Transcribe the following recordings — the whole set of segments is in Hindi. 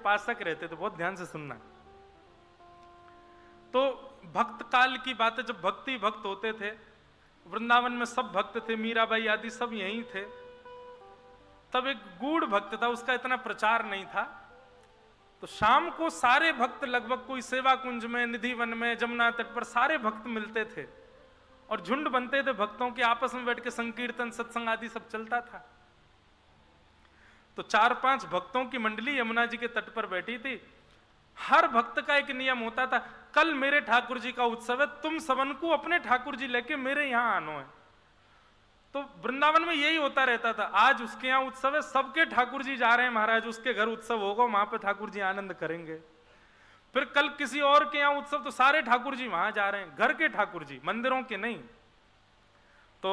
उपासक रहते थे बहुत ध्यान से सुनना। तो भक्त काल की बातें जब भक्ति भक्त होते थे, वृंदावन में सब भक्त थे, मीराबाई आदि सब यहीं थे, तब एक गूढ़ भक्त था, उसका इतना प्रचार नहीं था। तो शाम को सारे भक्त लगभग कोई सेवा कुंज में, निधि वन में, जमुना तट पर सारे भक्त मिलते थे, और झुंड बनते थे, भक्तों के आपस में बैठ के संकीर्तन, सत्संग आदि सब चलता था। तो चार पाँच भक्तों की मंडली यमुना जी के तट पर बैठी थी। हर भक्त का एक नियम होता था, कल मेरे ठाकुर जी का उत्सव है, तुम सबन को अपने ठाकुर जी लेके मेरे यहाँ आनो है। तो वृंदावन में यही होता रहता था, आज उसके यहाँ उत्सव है, सबके ठाकुर जी जा रहे हैं महाराज, उसके घर उत्सव होगा, वहाँ पे ठाकुर जी आनंद करेंगे। फिर कल किसी और के यहाँ उत्सव तो सारे ठाकुर जी वहाँ जा रहे हैं, घर के ठाकुर जी, मंदिरों के नहीं। तो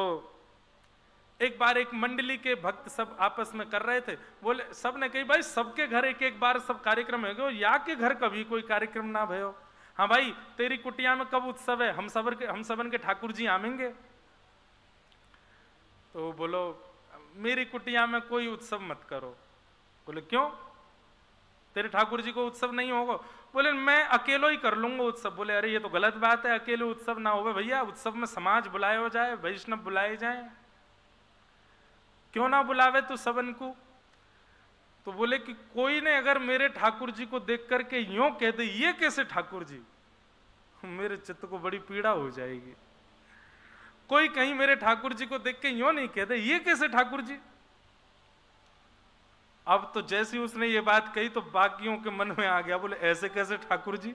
एक बार एक मंडली के भक्त सब आपस में कर रहे थे। बोले सबने कही, भाई, सबके घर एक एक बार सब कार्यक्रम है। या के घर कभी कोई कार्यक्रम ना भयो? हाँ भाई, तेरी कुटिया में कब उत्सव है? हम सब के, हम सबन के ठाकुर जी आमेंगे। तो बोलो, मेरी कुटिया में कोई उत्सव मत करो। बोले, क्यों? तेरे ठाकुर जी को उत्सव नहीं होगा? बोले, मैं अकेलो ही कर लूँगा उत्सव। बोले, अरे, ये तो गलत बात है। अकेले उत्सव ना हो भैया। उत्सव में समाज बुलाया हो जाए, वैष्णव बुलाए जाए। क्यों ना बुलावे तो सबन को? तो बोले कि कोई ने अगर मेरे ठाकुर जी को देख करके यो कह दे, ये कैसे ठाकुर जी? मेरे चित्त को बड़ी पीड़ा हो जाएगी। कोई कहीं मेरे ठाकुर जी को देख के यो नहीं कह दे, ये कैसे ठाकुर जी? अब तो जैसी उसने ये बात कही तो बाकियों के मन में आ गया, बोले, ऐसे कैसे ठाकुर जी?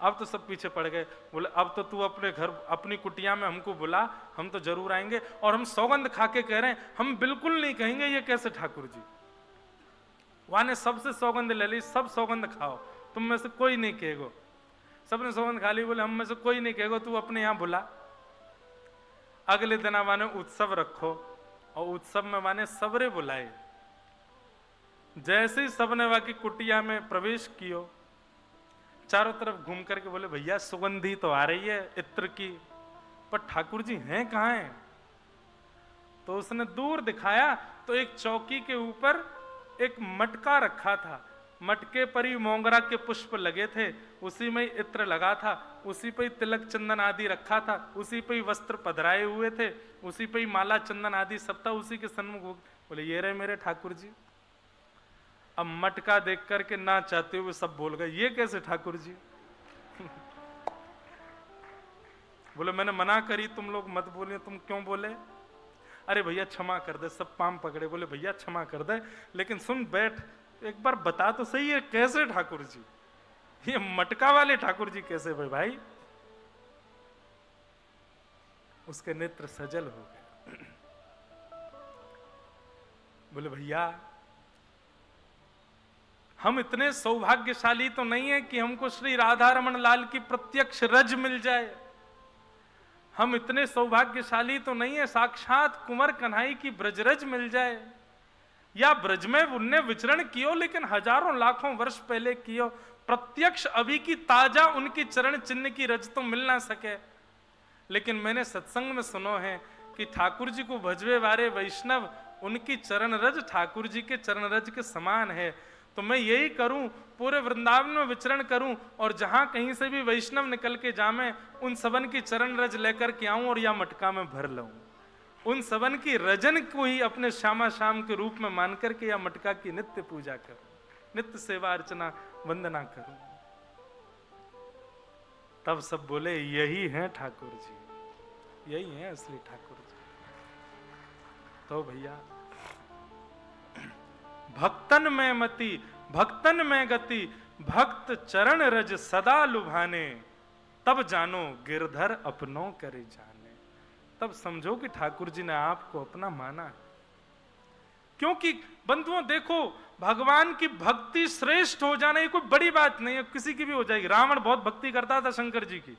अब तो सब पीछे पड़ गए। बोले, अब तो तू अपने घर, अपनी कुटिया में हमको बुला, हम तो ज़रूर आएँगे और हम सौगंध खा के कह रहे हैं, हम बिल्कुल नहीं कहेंगे ये कैसे ठाकुर जी। वहाँ ने सबसे सौगंध ले ली, सब सौगंध खाओ, तुम में से कोई नहीं कहेगो। सबने सौगंध खा ली, बोले, हम में से कोई नहीं कहेगो, तू अपने यहाँ बुला। अगले दिन माने उत्सव रखो और उत्सव में माने सबरे बुलाए। जैसे ही सबने वाकी कुटिया में प्रवेश कियो चारों तरफ़ घूम करके बोले, भैया, सुगंधी तो आ रही है इत्र की, पर ठाकुर जी हैं कहाँ हैं? तो उसने दूर दिखाया तो एक चौकी के ऊपर एक मटका रखा था। मटके पर ही मोंगरा के पुष्प लगे थे। उसी में इत्र लगा था, उसी पर तिलक चंदन आदि रखा था, उसी पर वस्त्र पधराए हुए थे, उसी पे ही माला चंदन आदि सब था, उसी के सन्मुख बोले, ये रहे मेरे ठाकुर जी अब मटका देख करके ना चाहते हुए सब बोल गए, ये कैसे ठाकुर जी? बोले, मैंने मना करी, तुम लोग मत बोले तुम क्यों बोले? अरे भैया, क्षमा कर दे, सब पाम पकड़े। बोले, भैया, क्षमा कर दे, लेकिन सुन, बैठ, एक बार बता तो सही है, कैसे ठाकुर जी? ये मटका वाले ठाकुर जी कैसे भाई भाई? उसके नेत्र सजल हो गए। बोले, भैया हम इतने सौभाग्यशाली तो नहीं है कि हमको श्री राधा रमन लाल की प्रत्यक्ष रज मिल जाए। हम इतने सौभाग्यशाली तो नहीं है, साक्षात कुंवर कन्हई की ब्रजरज मिल जाए। या ब्रज में उनने विचरण कियो, लेकिन हज़ारों लाखों वर्ष पहले कियो। प्रत्यक्ष अभी की ताज़ा उनकी चरण चिन्ह की रज तो मिल ना सके। लेकिन मैंने सत्संग में सुनो है कि ठाकुर जी को भजवे वारे वैष्णव, उनकी चरण रज ठाकुर जी के चरण रज के समान है। तो मैं यही करूँ, पूरे वृंदावन में विचरण करूँ और जहाँ कहीं से भी वैष्णव निकल के जामे, उन सबन की चरण रज लेकर के आऊँ और या मटका में भर लूँ उन सबन की रजन को ही अपने श्यामा श्याम के रूप में मान करके या मटका की नित्य पूजा करूँ, नित्य सेवा अर्चना, वंदना करूँ। तब सब बोले, यही है ठाकुर जी, यही है असली ठाकुर जी। तो भैया भक्तन में मति, भक्तन में गति, भक्त चरण रज सदा लुभाने। तब जानो गिरधर अपनों करे जाने। तब समझो कि ठाकुर जी ने आपको अपना माना। है क्योंकि बंधुओं, देखो, भगवान की भक्ति श्रेष्ठ हो जाना ये कोई बड़ी बात नहीं है, किसी की भी हो जाएगी। रावण बहुत भक्ति करता था शंकर जी की।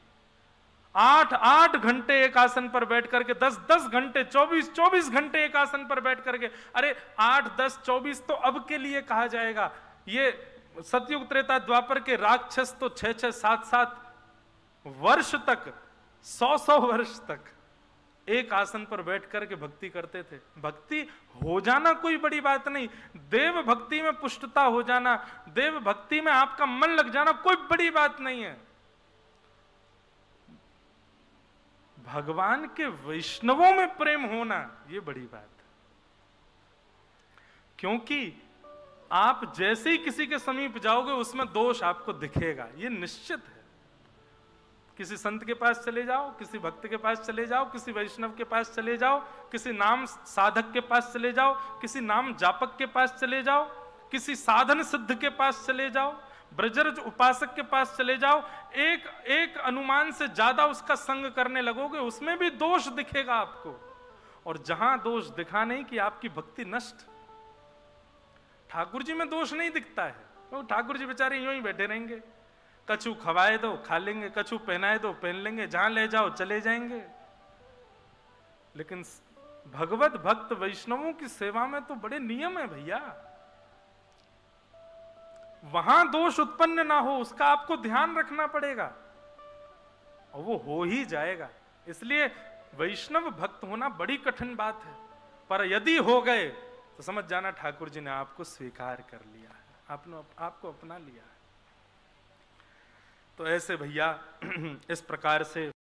आठ आठ घंटे एक आसन पर बैठ करके दस दस घंटे चौबीस चौबीस घंटे एक आसन पर बैठ करके। अरे, आठ, दस, चौबीस तो अब के लिए कहा जाएगा। ये सतयुग त्रेता द्वापर के राक्षस तो छह छह सात सात वर्ष तक सौ सौ वर्ष तक एक आसन पर बैठ करके भक्ति करते थे। भक्ति हो जाना कोई बड़ी बात नहीं। देव भक्ति में पुष्टता हो जाना, देव भक्ति में आपका मन लग जाना कोई बड़ी बात नहीं है। भगवान के वैष्णवों में प्रेम होना, ये बड़ी बात है। क्योंकि आप जैसे ही किसी के समीप जाओगे, उसमें दोष आपको दिखेगा, ये निश्चित है। किसी संत के पास चले जाओ, किसी भक्त के पास चले जाओ, किसी वैष्णव के पास चले जाओ, किसी नाम साधक के पास चले जाओ, किसी नाम जापक के पास चले जाओ, किसी साधन सिद्ध के पास चले जाओ ब्रजरज उपासक के पास चले जाओ। एक एक अनुमान से ज़्यादा उसका संग करने लगोगे, उसमें भी दोष दिखेगा आपको। और जहाँ दोष दिखा नहीं कि आपकी भक्ति नष्ट। ठाकुर जी में दोष नहीं दिखता है। तो ठाकुर जी बेचारे यूँ ही बैठे रहेंगे। कछु खवाए दो, खा लेंगे, कछु पहनाए दो, पहन लेंगे, जहाँ ले जाओ, चले जाएँगे। लेकिन भगवत भक्त वैष्णवों की सेवा में तो बड़े नियम है भैया। वहाँ दोष उत्पन्न ना हो, उसका आपको ध्यान रखना पड़ेगा। और वो हो ही जाएगा। इसलिए वैष्णव भक्त होना बड़ी कठिन बात है। पर यदि हो गए तो समझ जाना ठाकुर जी ने आपको स्वीकार कर लिया है। आपने आपको अपना लिया है। तो ऐसे भैया, इस प्रकार से